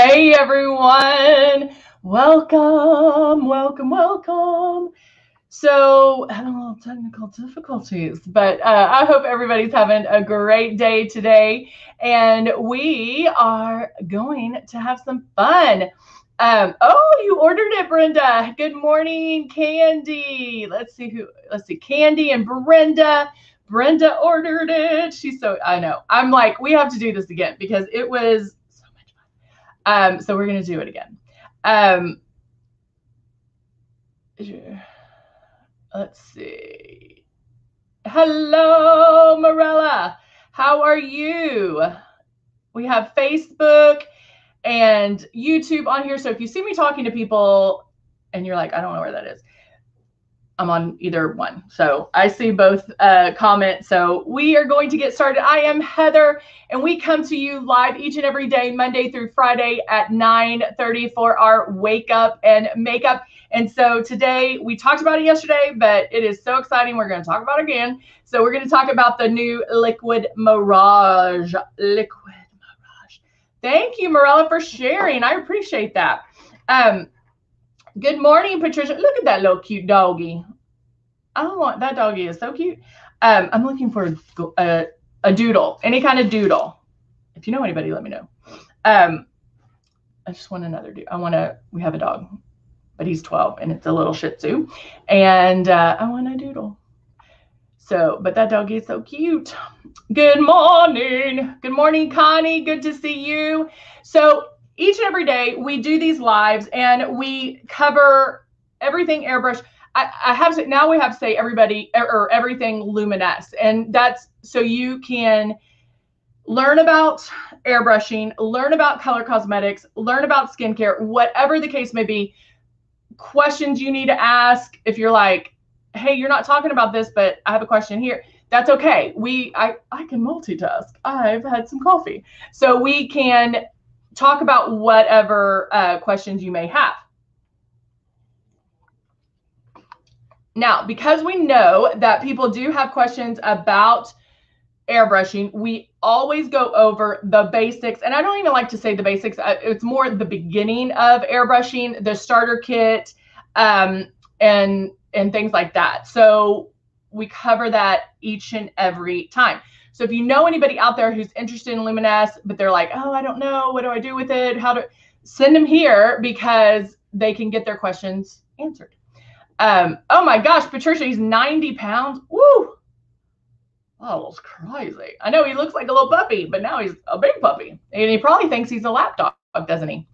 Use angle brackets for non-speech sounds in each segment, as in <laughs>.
Hey everyone, welcome, welcome, welcome. So, having a little technical difficulties, but uh, I hope everybody's having a great day today. And we are going to have some fun. Um, oh, you ordered it, Brenda. Good morning, Candy. Let's see who, let's see, Candy and Brenda. Brenda ordered it. She's so, I know. I'm like, we have to do this again because it was. Um, so we're going to do it again. Um, let's see. Hello, Morella. How are you? We have Facebook and YouTube on here. So if you see me talking to people and you're like, I don't know where that is, I'm on either one. So I see both uh, comments. So we are going to get started. I am Heather, and we come to you live each and every day, Monday through Friday at 9:30 for our wake up and makeup. And so today we talked about it yesterday, but it is so exciting. We're going to talk about it again. So we're going to talk about the new Liquid Mirage. Liquid Mirage. Thank you, Morella, for sharing. I appreciate that. Um, Good morning, Patricia. Look at that little cute doggy. I want that doggy is so cute. Um, I'm looking for a, a, doodle, any kind of doodle. If you know anybody, let me know. Um, I just want another dude. I want to. We have a dog, but he's 12 and it's a little Shih Tzu, and uh, I want a doodle. So, but that doggy is so cute. Good morning. Good morning, Connie. Good to see you. So each and every day we do these lives and we cover everything airbrush. I, I have to now we have to say everybody er, or everything Luminess, and that's so you can learn about airbrushing, learn about color cosmetics, learn about skincare, whatever the case may be. Questions you need to ask if you're like, hey, you're not talking about this, but I have a question here. That's okay. We I I can multitask. I've had some coffee. So we can talk about whatever uh, questions you may have. Now, because we know that people do have questions about airbrushing, we always go over the basics. And I don't even like to say the basics, uh, it's more the beginning of airbrushing, the starter kit, um, and and things like that. So we cover that each and every time. So if you know anybody out there who's interested in Luminess, but they're like, oh, I don't know, what do I do with it? How do send them here because they can get their questions answered. Um, oh my gosh, Patricia, he's 90 pounds. Woo! Oh, it's crazy. I know he looks like a little puppy, but now he's a big puppy. And he probably thinks he's a lapdog, doesn't he?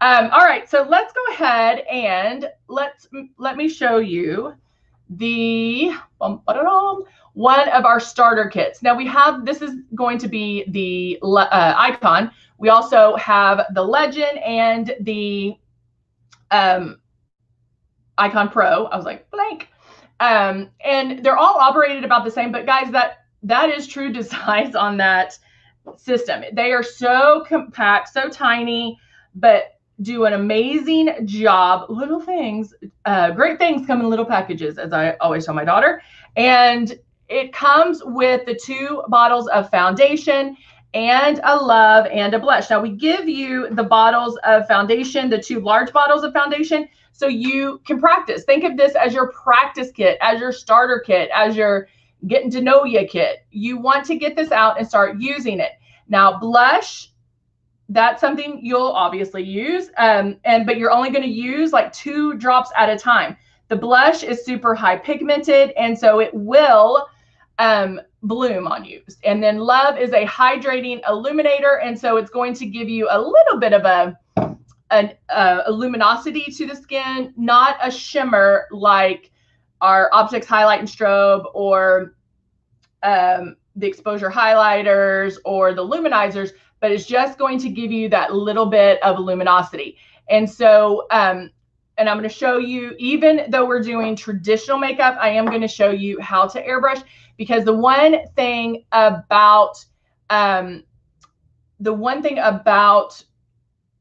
Um, all right, so let's go ahead and let's let me show you the one of our starter kits. Now we have, this is going to be the uh, icon. We also have the legend and the um, icon pro. I was like, blank. Um, and they're all operated about the same, but guys, that that is true to size <laughs> on that system. They are so compact, so tiny, but do an amazing job. Little things, uh, great things come in little packages, as I always tell my daughter. And it comes with the two bottles of foundation and a love and a blush. Now we give you the bottles of foundation, the two large bottles of foundation, so you can practice. Think of this as your practice kit, as your starter kit, as your getting to know you kit. You want to get this out and start using it. Now blush, that's something you'll obviously use, um, and but you're only going to use like two drops at a time. The blush is super high pigmented, and so it will um, bloom on you. And then Love is a hydrating illuminator. And so it's going to give you a little bit of a, an, uh, a luminosity to the skin, not a shimmer like our Optics Highlight and Strobe or um, the exposure highlighters or the luminizers, but it's just going to give you that little bit of luminosity. And so, um, and I'm going to show you, even though we're doing traditional makeup, I am going to show you how to airbrush because the one thing about um, the one thing about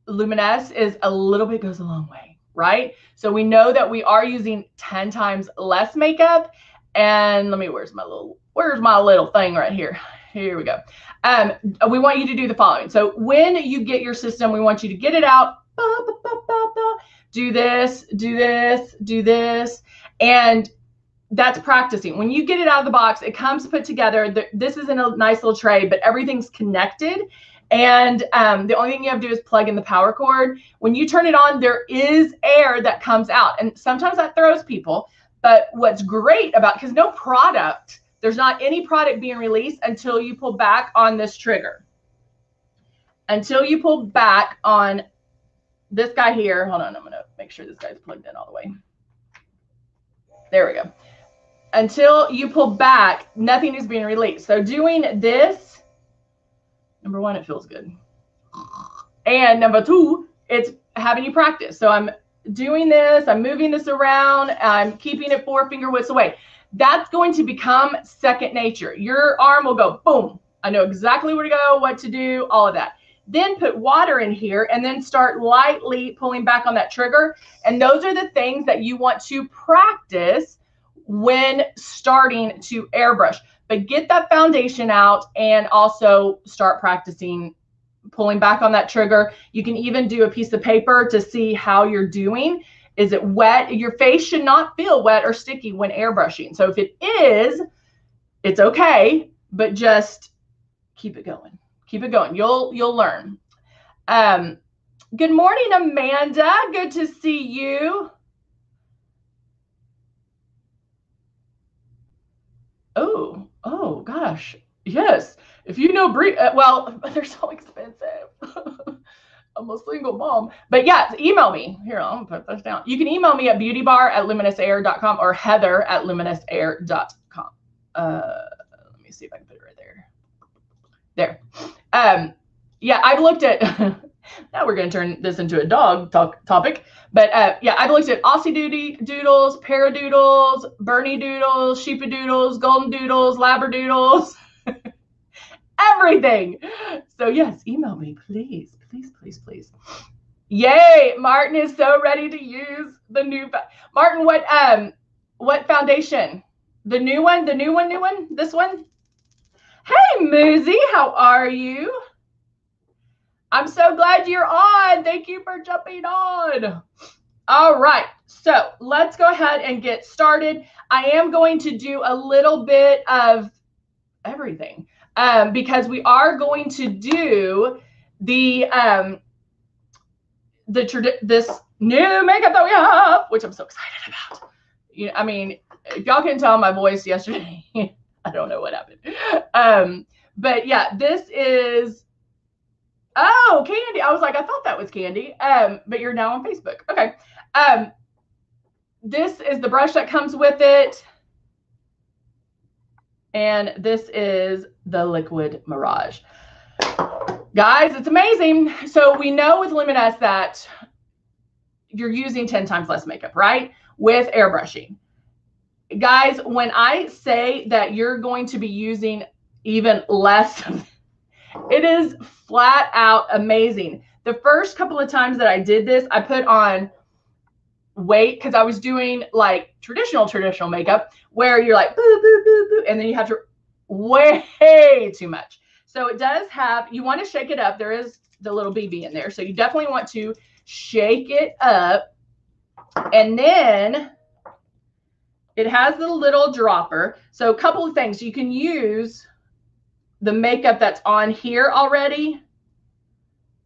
Luminess is a little bit goes a long way, right? So we know that we are using 10 times less makeup. And let me, where's my little, where's my little thing right here? Here we go. Um, we want you to do the following. So when you get your system, we want you to get it out. Do this, do this, do this. And that's practicing. When you get it out of the box, it comes put together. This is in a nice little tray, but everything's connected. And um, the only thing you have to do is plug in the power cord. When you turn it on, there is air that comes out. And sometimes that throws people. But what's great about, because no product, there's not any product being released until you pull back on this trigger. Until you pull back on this guy here. Hold on, I'm going to make sure this guy's plugged in all the way. There we go. Until you pull back, nothing is being released. So doing this, number one, it feels good. And number two, it's having you practice. So I'm doing this, I'm moving this around, I'm keeping it four finger widths away. That's going to become second nature. Your arm will go boom. I know exactly where to go, what to do, all of that. Then put water in here and then start lightly pulling back on that trigger. And those are the things that you want to practice when starting to airbrush. But get that foundation out and also start practicing pulling back on that trigger. You can even do a piece of paper to see how you're doing. Is it wet? Your face should not feel wet or sticky when airbrushing. So if it is, it's okay, but just keep it going. Keep it going. You'll you'll learn. Um, good morning, Amanda. Good to see you. Oh, oh gosh. Yes. If you know Brie, uh, well, <laughs> they're so expensive. <laughs> I'm a single mom. But yeah, email me. Here, I'm gonna put this down. You can email me at beautybar at luminessair.com or heather at luminessair.com. Uh, let me see if I can put it right there. There. Um, yeah, I've looked at, <laughs> now we're going to turn this into a dog talk topic. But uh, yeah, I've looked at Aussie Duty doodles, Paradoodles, Bernie doodles, Sheepadoodles, Golden doodles, Labradoodles, <laughs> everything. So yes, email me, please, please, please, please. Yay! Martin is so ready to use the new. Martin, what um, what foundation? The new one, the new one, new one. This one. Hey, Moozy, how are you? I'm so glad you're on. Thank you for jumping on. All right, so let's go ahead and get started. I am going to do a little bit of everything um, because we are going to do the um, the this new makeup that we have, which I'm so excited about. You know, I mean, if y'all can tell my voice yesterday, <laughs> I don't know what happened. Um, but yeah, this is oh candy. I was like, I thought that was candy. Um, but you're now on Facebook. Okay. Um, this is the brush that comes with it. And this is the Liquid Mirage. Guys, it's amazing. So we know with Luminess that you're using 10 times less makeup, right? With airbrushing. Guys, when I say that you're going to be using even less, <laughs> it is flat out amazing. The first couple of times that I did this, I put on weight because I was doing like traditional, traditional makeup where you're like, boo, boo, boo, boo, and then you have to <laughs> way too much. So it does have, you want to shake it up. There is the little BB in there. So you definitely want to shake it up. And then it has the little dropper. So a couple of things. You can use the makeup that's on here already.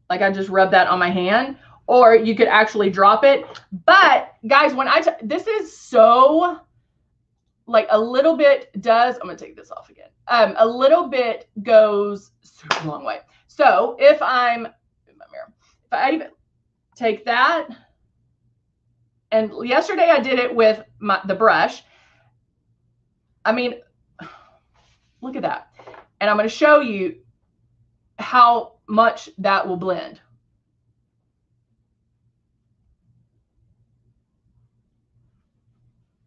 Like I just rubbed that on my hand. Or you could actually drop it. But guys, when I, this is so like a little bit does, I'm going to take this off again. Um, a little bit goes super <laughs> long way. So if I'm, in my mirror, if I take that, and yesterday I did it with my, the brush. I mean, <sighs> look at that. And I'm going to show you how much that will blend.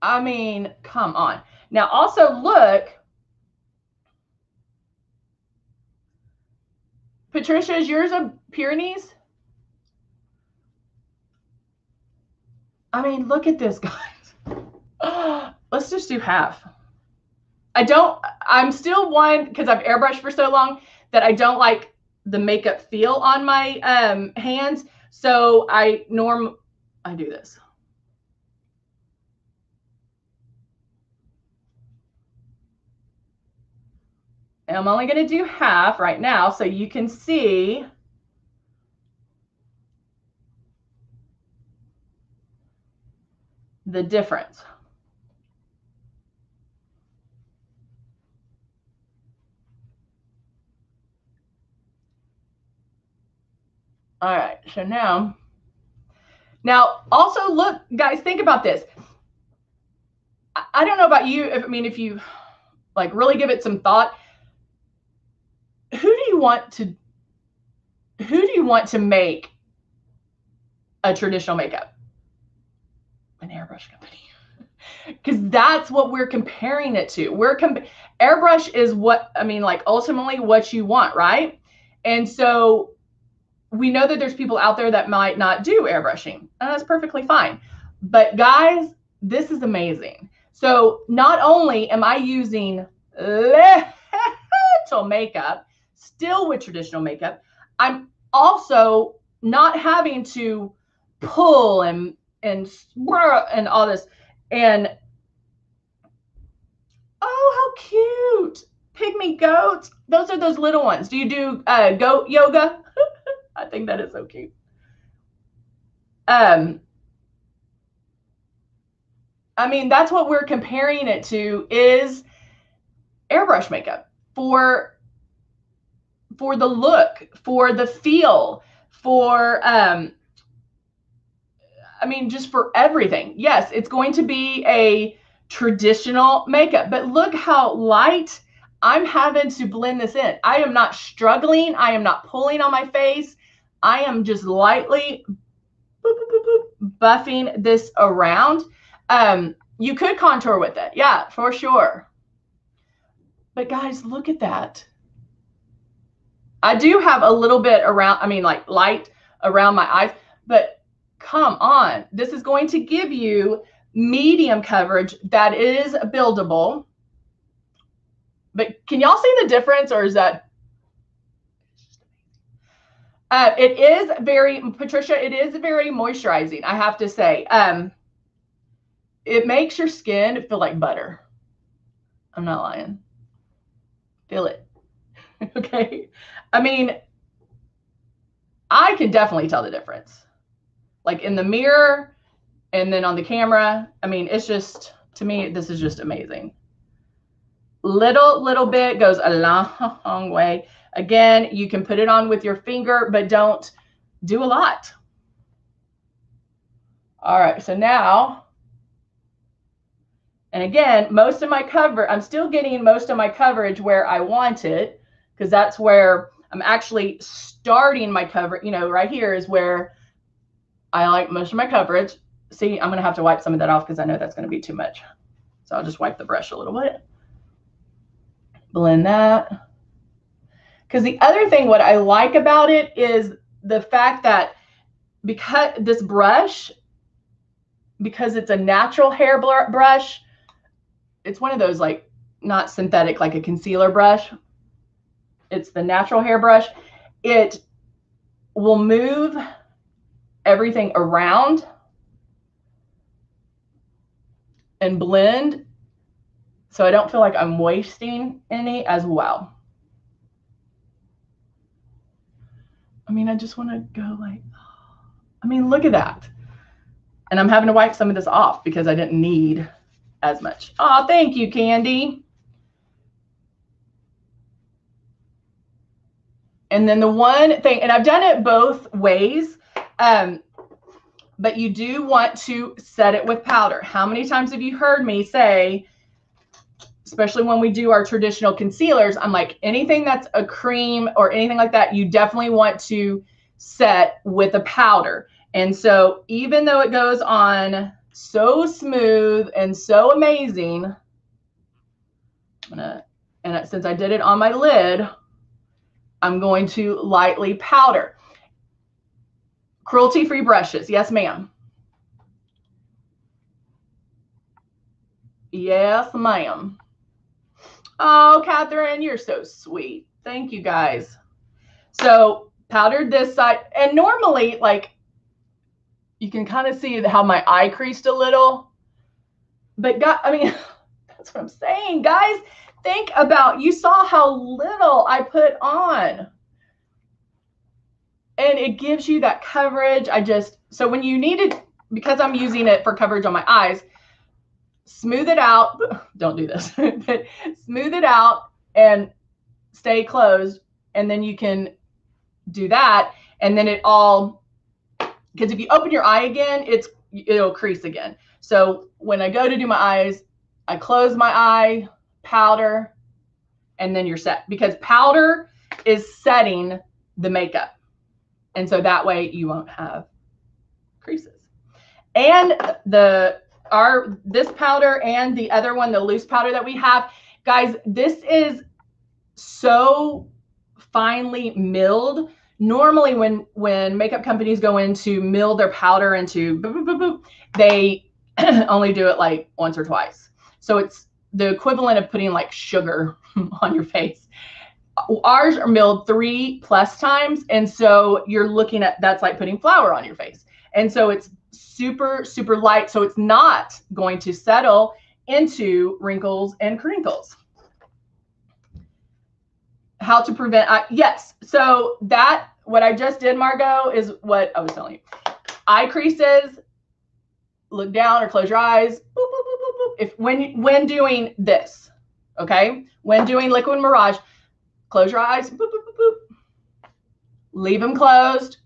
I mean, come on. Now also look, Patricia, is yours a Pyrenees? I mean, look at this, <laughs> guys. Let's just do half. I don't, I'm still one because I've airbrushed for so long that I don't like the makeup feel on my um, hands. So I norm, I do this. I'm only going to do half right now so you can see the difference. All right, so now, now also look, guys, think about this. I don't know about you. If, I mean, if you like really give it some thought, want to, who do you want to make a traditional makeup? An airbrush company. <laughs> Because that's what we're comparing it to. We're comp- airbrush is what I mean, like ultimately what you want, right? And so we know that there's people out there that might not do airbrushing, and that's perfectly fine. But guys, this is amazing. So not only am I using <laughs> little makeup, still with traditional makeup, I'm also not having to pull and and and all this. And oh, how cute! Pygmy goats. Those are those little ones. Do you do uh, goat yoga? <laughs> I think that is so cute. Um, I mean, that's what we're comparing it to is airbrush makeup for for the look, for the feel, for um I mean just for everything. Yes, it's going to be a traditional makeup, but look how light I'm having to blend this in. I am not struggling. I am not pulling on my face. I am just lightly boop, boop, boop, buffing this around. Um, you could contour with it. Yeah, for sure. But guys, look at that. I do have a little bit around, I mean, like light around my eyes, but come on. This is going to give you medium coverage that is buildable. But can y'all see the difference or is that uh, it is very, Patricia, it is very moisturizing, I have to say. Um, it makes your skin feel like butter. I'm not lying. Feel it. <laughs> okay. I mean, I can definitely tell the difference. Like in the mirror and then on the camera. I mean, it's just, to me, this is just amazing. Little, little bit goes a long, <laughs> way. Again, you can put it on with your finger, but don't do a lot. All right, so now, and again, most of my cover, I'm still getting most of my coverage where I want it, because that's where I'm actually starting my cover. You know, right here is where I like most of my coverage. See, I'm going to have to wipe some of that off because I know that's going to be too much. So I'll just wipe the brush a little bit. Blend that. Because the other thing, what I like about it is the fact that because this brush, because it's a natural hair brush, it's one of those like not synthetic, like a concealer brush. It's the natural hair brush. It will move everything around and blend so I don't feel like I'm wasting any as well. I mean, I just want to go like, I mean, look at that. And I'm having to wipe some of this off because I didn't need as much. Oh, thank you, Candy. And then the one thing, and I've done it both ways, um, but you do want to set it with powder. How many times have you heard me say, especially when we do our traditional concealers, I'm like, anything that's a cream or anything like that, you definitely want to set with a powder. And so even though it goes on so smooth and so amazing, I'm gonna, and since I did it on my lid, I'm going to lightly powder. Cruelty-free brushes. Yes, ma'am. Yes, ma'am. Oh, Catherine, you're so sweet. Thank you guys. So powdered this side. And normally, like, you can kind of see how my eye creased a little. But God, I mean, <laughs> that's what I'm saying, guys. Think about, you saw how little I put on. And it gives you that coverage. I just, so when you need it, because I'm using it for coverage on my eyes, smooth it out. <laughs> Don't do this, <laughs> but smooth it out and stay closed. And then you can do that. And then it all, because if you open your eye again, it's it'll crease again. So when I go to do my eyes, I close my eye, powder, and then you're set. Because powder is setting the makeup. And so that way you won't have creases. And the our this powder and the other one, the loose powder that we have, guys, this is so finely milled. Normally, when when makeup companies go in to mill their powder into, boop, boop, boop, they <clears throat> only do it like once or twice. So it's the equivalent of putting like sugar <laughs> on your face. Ours are milled three plus times, and so you're looking at that's like putting flour on your face. And so it's super, super light. So it's not going to settle into wrinkles and crinkles. How to prevent, uh, yes. So that, what I just did, Margot, is what I was telling you. Eye creases, look down or close your eyes. Boop, boop, boop, if when when doing this, okay, when doing liquid mirage, close your eyes. boop, boop, boop, Leave them closed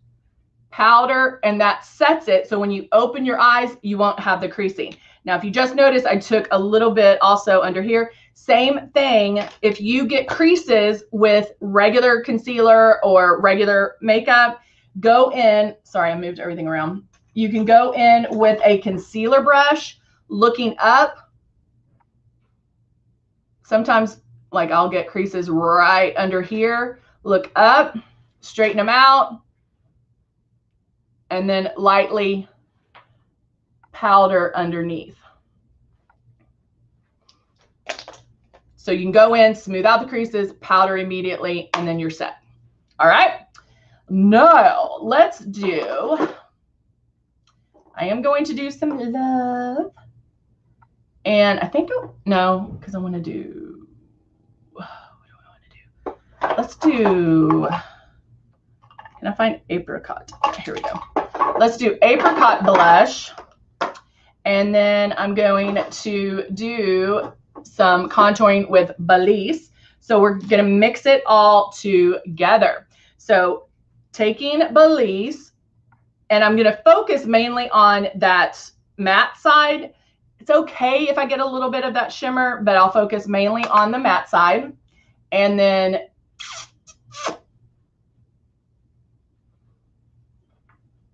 powder, and that sets it. So when you open your eyes, you won't have the creasing. Now, if you just notice, I took a little bit also under here. Same thing. If you get creases with regular concealer or regular makeup, go in. Sorry, I moved everything around. You can go in with a concealer brush, looking up. Sometimes, like I'll get creases right under here. Look up, straighten them out, and then lightly powder underneath. So you can go in, smooth out the creases, powder immediately, and then you're set. All right. Now let's do, I am going to do some love. And I think, no, because I want to do, <sighs> what do I want to do? Let's do, can I find apricot? Here we go. Let's do apricot blush. And then I'm going to do some contouring with Belize. So we're going to mix it all together. So taking Belize, and I'm going to focus mainly on that matte side. It's okay if I get a little bit of that shimmer, but I'll focus mainly on the matte side. And then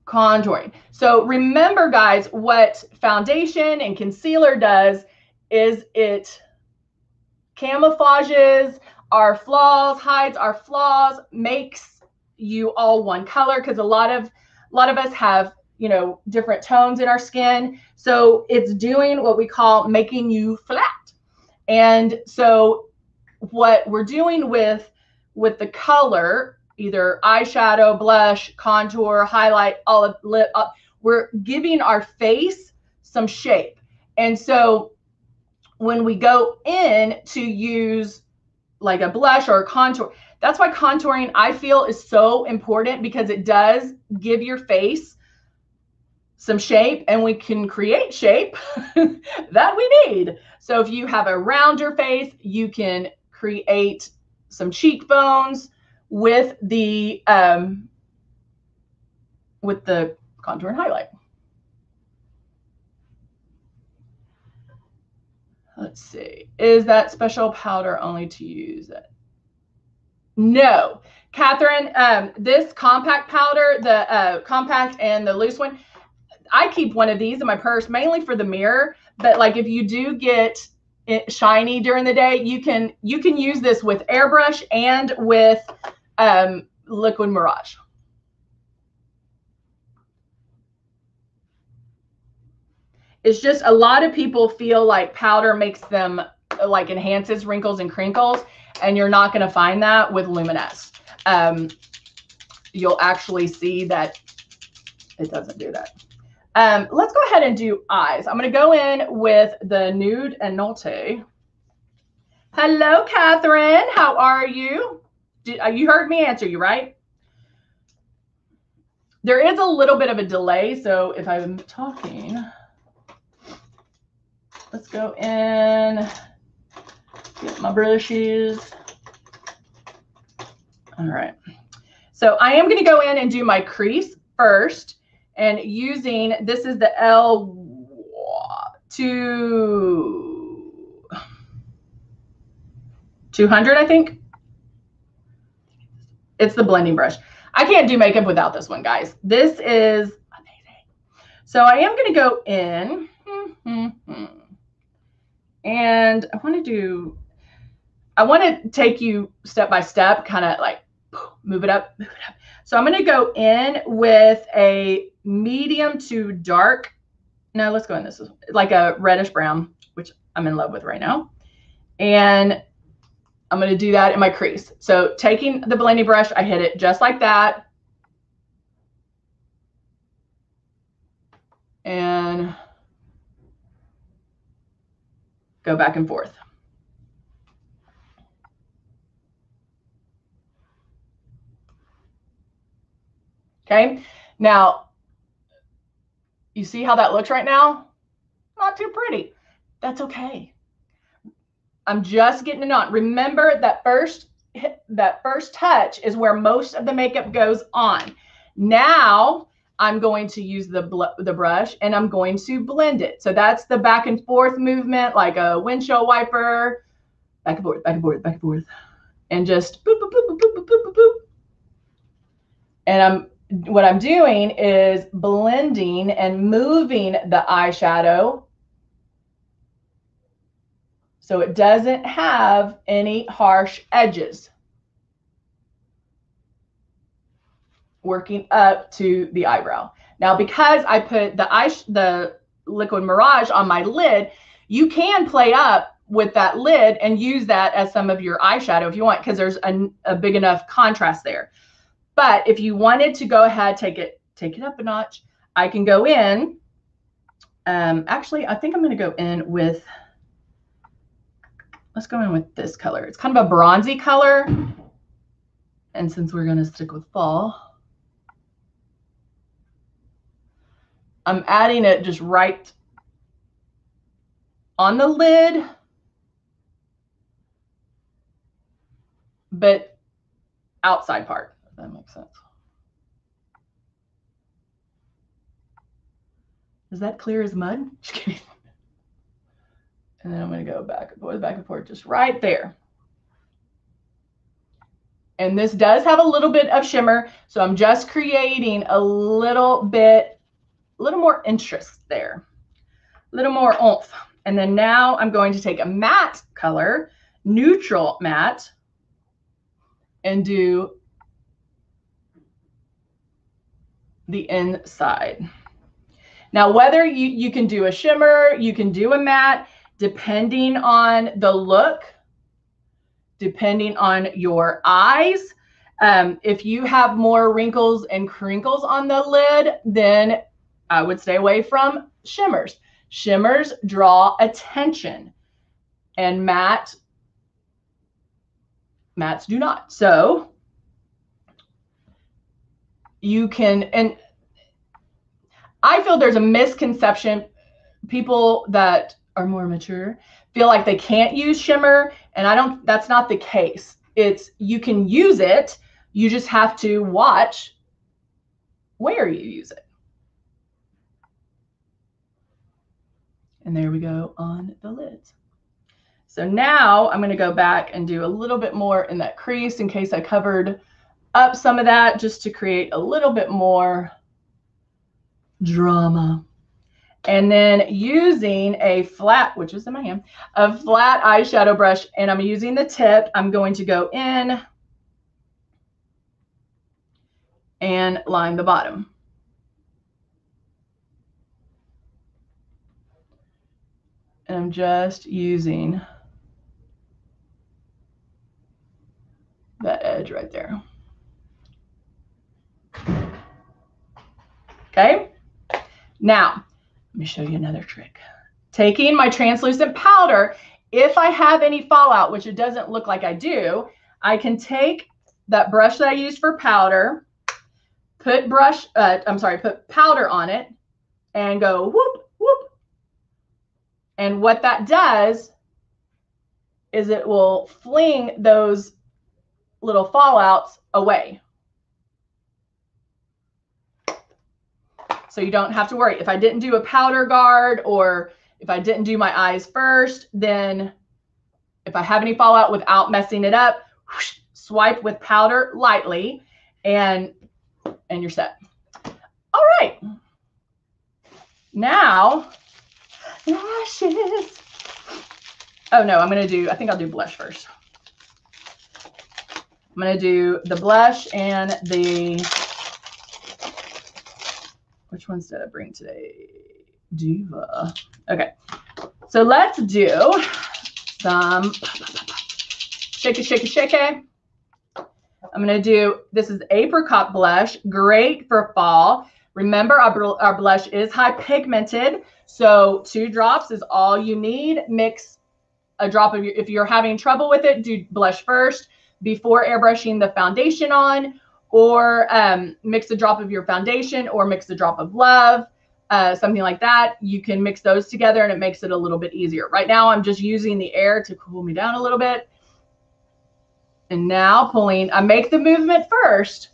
contouring. So remember guys, what foundation and concealer does is it camouflages our flaws, hides our flaws, makes you all one color because a lot of a lot of us have, you know, different tones in our skin. So it's doing what we call making you flat. And so what we're doing with with the color either eyeshadow, blush, contour, highlight, all of lip up. Uh, we're giving our face some shape. And so when we go in to use like a blush or a contour, that's why contouring I feel is so important because it does give your face some shape and we can create shape <laughs> that we need. So if you have a rounder face, you can create some cheekbones, with the um, with the contour and highlight. Let's see. Is that special powder only to use it? No. Catherine, um, this compact powder, the uh, compact and the loose one, I keep one of these in my purse mainly for the mirror. But like if you do get shiny during the day, you can you can use this with airbrush and with um, Liquid Mirage. It's just a lot of people feel like powder makes them like enhances wrinkles and crinkles, and you're not going to find that with Luminess. Um, you'll actually see that it doesn't do that. Um, let's go ahead and do eyes. I'm going to go in with the Nude and Nolte. Hello, Catherine. How are you? Did, uh, you heard me answer you, right? There is a little bit of a delay, so if I'm talking, let's go in, get my brushes. All right. So I am going to go in and do my crease first and using, this is the L two, 200, I think. It's the blending brush. I can't do makeup without this one, guys. This is amazing. So I am going to go in. And I want to do, I want to take you step by step, kind of like move it up, move it up. So I'm going to go in with a medium to dark. No, let's go in this like a reddish brown, which I'm in love with right now. And I'm going to do that in my crease. So taking the blending brush, I hit it just like that. And go back and forth. Okay. Now, you see how that looks right now? Not too pretty. That's okay. I'm just getting it on. Remember that first that first touch is where most of the makeup goes on. Now I'm going to use the, the brush and I'm going to blend it. So that's the back and forth movement, like a windshield wiper, back and forth, back and forth, back and forth, and just boop, boop, boop, boop, boop, boop, boop, boop. And I'm what I'm doing is blending and moving the eyeshadow so it doesn't have any harsh edges. Working up to the eyebrow. Now, because I put the eye, the liquid mirage on my lid, you can play up with that lid and use that as some of your eyeshadow if you want, because there's a, a big enough contrast there. But if you wanted to go ahead, take it, take it up a notch, I can go in. Um, actually, I think I'm going to go in with, let's go in with this color. It's kind of a bronzy color. And since we're going to stick with fall, I'm adding it just right on the lid. But outside part that makes sense. Is that clear as mud? <laughs> Just kidding. And then I'm going to go back and forth, back and forth, just right there. And this does have a little bit of shimmer, so I'm just creating a little bit, a little more interest there, a little more oomph. And then now I'm going to take a matte color, neutral matte, and do the inside. Now, whether you, you can do a shimmer, you can do a matte, depending on the look, depending on your eyes. Um, if you have more wrinkles and crinkles on the lid, then I would stay away from shimmers. Shimmers draw attention and matte, mattes do not. So you can and I feel there's a misconception people that are more mature feel like they can't use shimmer and I don't that's not the case. It's you can use it, you just have to watch where you use it. And there we go on the lids. So now I'm going to go back and do a little bit more in that crease in case I covered up some of that just to create a little bit more drama. And then using a flat, which is in my hand, a flat eyeshadow brush, and I'm using the tip, I'm going to go in and line the bottom. And I'm just using that edge right there. Okay. Now, let me show you another trick. Taking my translucent powder, if I have any fallout, which it doesn't look like I do, I can take that brush that I used for powder, put brush, uh, I'm sorry, put powder on it and go whoop, whoop. And what that does is it will fling those little fallouts away. So you don't have to worry. If I didn't do a powder guard or if I didn't do my eyes first, then if I have any fallout without messing it up, whoosh, swipe with powder lightly and and you're set. All right. Now, lashes. Oh no, I'm going to do, I think I'll do blush first. I'm going to do the blush and the, which ones did I bring today? Diva. Okay. So let's do some shake it, shake it, shake it. I'm going to do, this is apricot blush, great for fall. Remember, our, our blush is high pigmented. So two drops is all you need. Mix a drop of your, if you're having trouble with it, do blush first before airbrushing the foundation on, or um, mix a drop of your foundation or mix a drop of love, uh, something like that. You can mix those together and it makes it a little bit easier. Right now, I'm just using the air to cool me down a little bit. And now pulling, I make the movement first.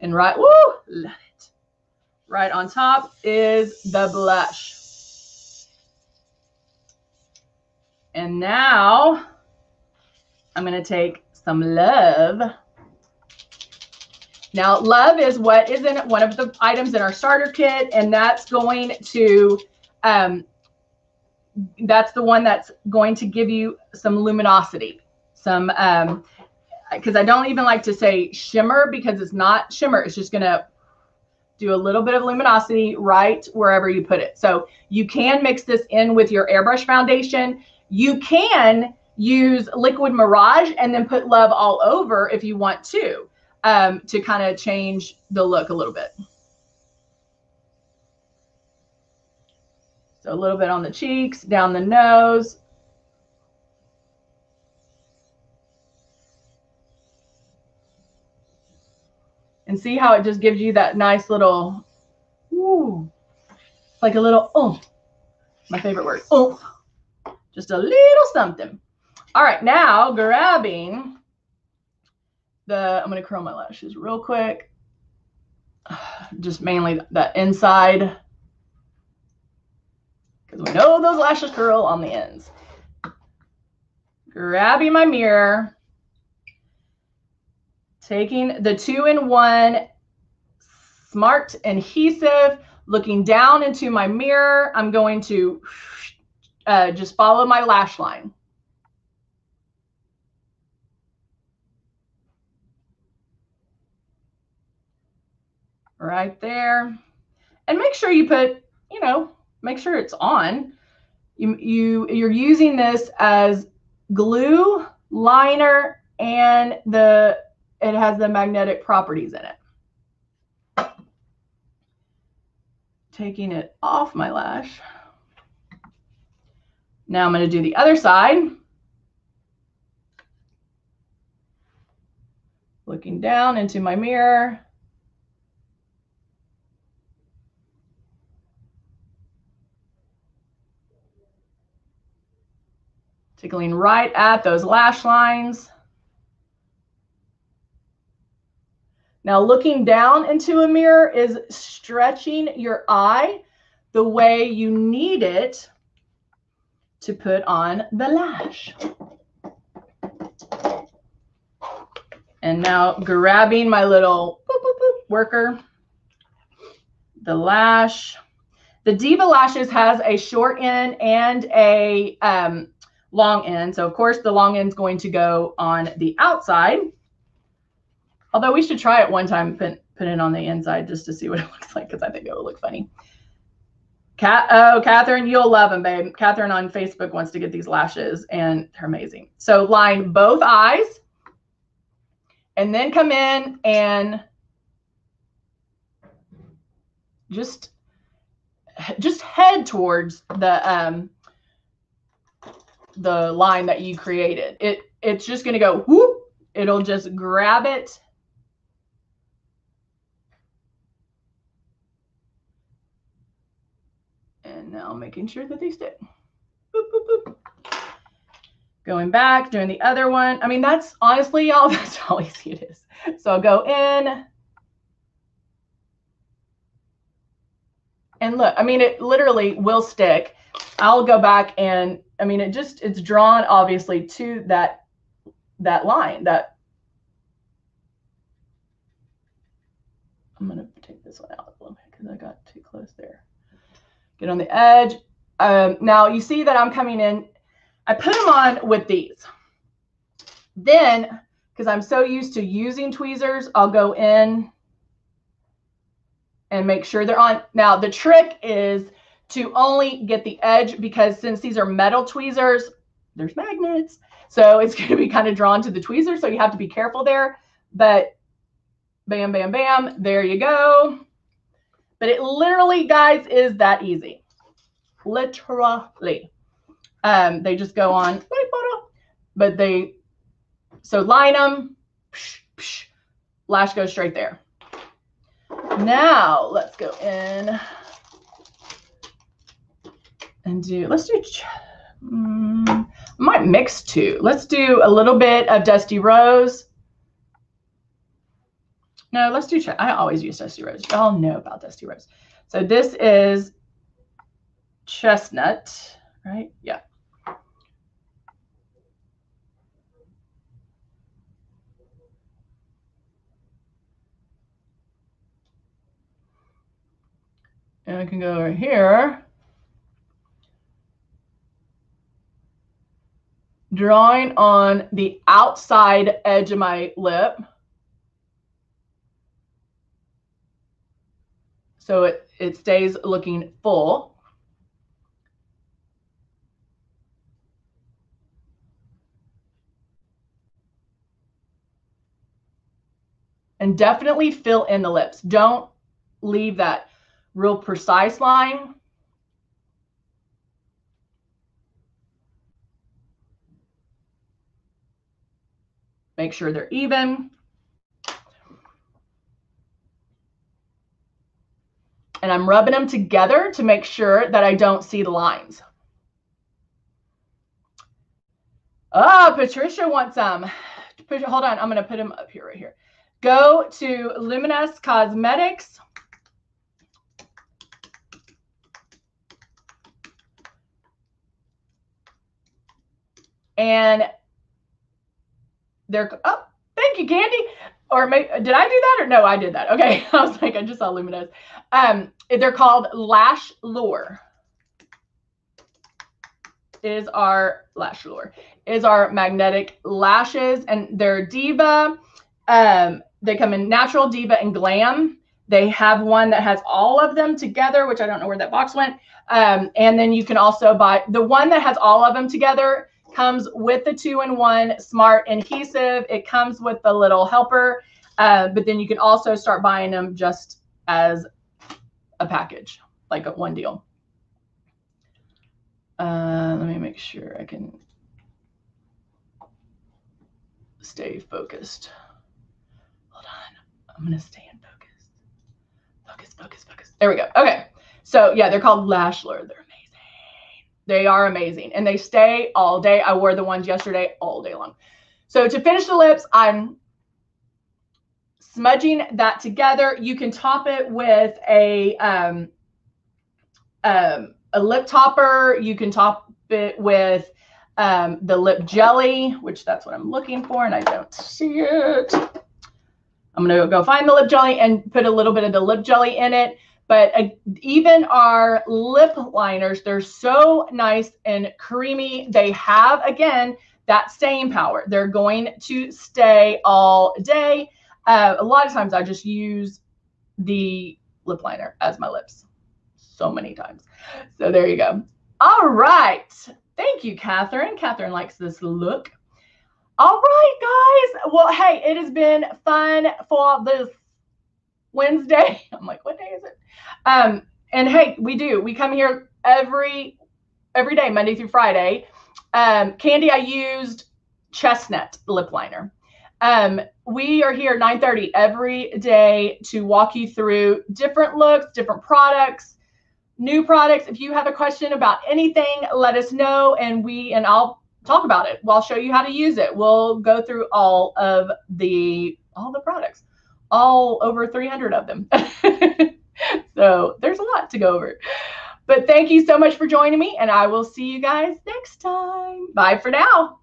And right, woo, love it. Right on top is the blush. And now I'm going to take some love. Now, love is what is in one of the items in our starter kit, and that's going to, um, that's the one that's going to give you some luminosity, some, um, because I don't even like to say shimmer because it's not shimmer. It's just going to do a little bit of luminosity right wherever you put it. So you can mix this in with your airbrush foundation. You can use liquid mirage and then put love all over if you want to um, to kind of change the look a little bit. So a little bit on the cheeks, down the nose. And see how it just gives you that nice little, ooh, like a little, oh, my favorite word, oh, just a little something. All right, now grabbing the, I'm to curl my lashes real quick. <sighs> Just mainly that inside. Because we know those lashes curl on the ends. Grabbing my mirror. Taking the two-in-one Smart Adhesive, looking down into my mirror. I'm going to uh, just follow my lash line. right there. And make sure you put, you know, make sure it's on. You, you, you're using this as glue, liner, and the, it has the magnetic properties in it. Taking it off my lash. Now I'm going to do the other side. Looking down into my mirror. tickling right at those lash lines. Now looking down into a mirror is stretching your eye the way you need it to put on the lash. And now grabbing my little boop, boop, boop worker, the lash. The Diva Lashes has a short end and a um, long end. So of course the long end is going to go on the outside. Although we should try it one time, put, put it on the inside just to see what it <laughs> looks like because I think it will look funny. Cat, oh, Catherine, you'll love them, babe. Catherine on Facebook wants to get these lashes, and they're amazing. So line both eyes, and then come in and just just head towards the um the line that you created. It it's just gonna go whoop. It'll just grab it And now making sure that they stick. Boop, boop, boop. Going back, doing the other one. I mean, that's honestly, y'all, <laughs> that's how easy it is. So I'll go in. And look, I mean, it literally will stick. I'll go back and, I mean, it just, it's drawn obviously to that, that line, that, I'm going to take this one out a little bit because I got too close there get on the edge. Um, now you see that I'm coming in, I put them on with these. Then, because I'm so used to using tweezers, I'll go in and make sure they're on. Now the trick is to only get the edge because since these are metal tweezers, there's magnets. So it's <laughs> going to be kind of drawn to the tweezer. So you have to be careful there. But bam, bam, bam, there you go. But it literally, guys, is that easy. Literally. Um, they just go on, but they, so line them, psh, psh, lash goes straight there. Now let's go in and do, let's do, um, might mix two. Let's do a little bit of Dusty Rose no, let's do, I always use Dusty Rose. Y'all know about Dusty Rose. So this is chestnut, right? Yeah. And I can go over here. Drawing on the outside edge of my lip. So it, it stays looking full. And definitely fill in the lips. Don't leave that real precise line. Make sure they're even. And I'm rubbing them together to make sure that I don't see the lines. Oh, Patricia wants um, some. Hold on, I'm going to put them up here, right here. Go to Luminess Cosmetics. And they're, oh, thank you, Candy or may, did I do that or no? I did that. Okay, <laughs> I was like, I just saw Luminess. Um, they're called Lash Lure. Is our lash lure is our magnetic lashes, and they're Diva. Um, they come in natural, Diva, and Glam. They have one that has all of them together, which I don't know where that box went. Um, and then you can also buy the one that has all of them together comes with the two-in-one smart adhesive. It comes with the little helper, uh, but then you can also start buying them just as a package, like a one deal. Uh, let me make sure I can stay focused. Hold on. I'm going to stay in focus. Focus, focus, focus. There we go. Okay. So yeah, they're called Lash Lure. They're they are amazing and they stay all day. I wore the ones yesterday all day long. So to finish the lips, I'm smudging that together. You can top it with a, um, um, a lip topper. You can top it with um, the lip jelly, which that's what I'm looking for and I don't see it. I'm going to go find the lip jelly and put a little bit of the lip jelly in it. But uh, even our lip liners, they're so nice and creamy. They have, again, that staying power. They're going to stay all day. Uh, a lot of times I just use the lip liner as my lips. so many times. So there you go. All right. Thank you, Catherine. Catherine likes this look. All right, guys. Well, hey, it has been fun for this Wednesday. <laughs> I'm like, what day is it? Um, and hey, we do. We come here every every day, Monday through Friday. Um, Candy, I used chestnut lip liner. Um, we are here 9:30 every day to walk you through different looks, different products, new products. If you have a question about anything, let us know and we and I'll talk about it. We'll show you how to use it. We'll go through all of the all the products, all over 300 of them. <laughs> so there's a lot to go over. But thank you so much for joining me, and I will see you guys next time. Bye for now.